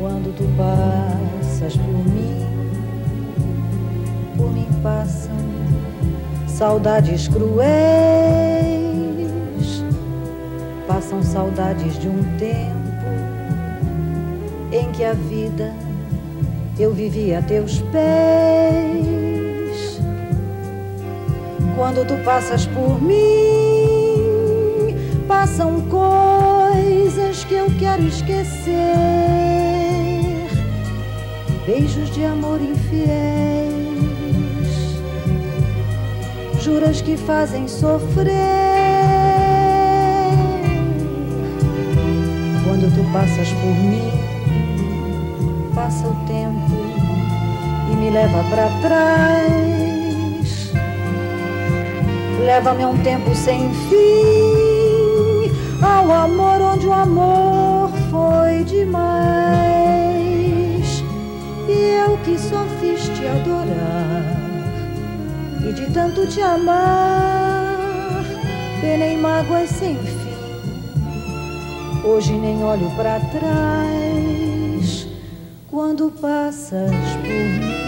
Quando tu passas por mim, por mim passam saudades cruéis, passam saudades de um tempo em que a vida eu vivia a teus pés. Quando tu passas por mim, passam coisas que eu quero esquecer. Beijos de amor infiéis, juras que fazem sofrer. Quando tu passas por mim, passa o tempo e me leva para trás. Leva-me um tempo sem fim, ao amor onde o amor foi demais. E eu que só fiz te adorar e de tanto te amar, penei mágoas sem fim. Hoje nem olho para trás quando passas por mim.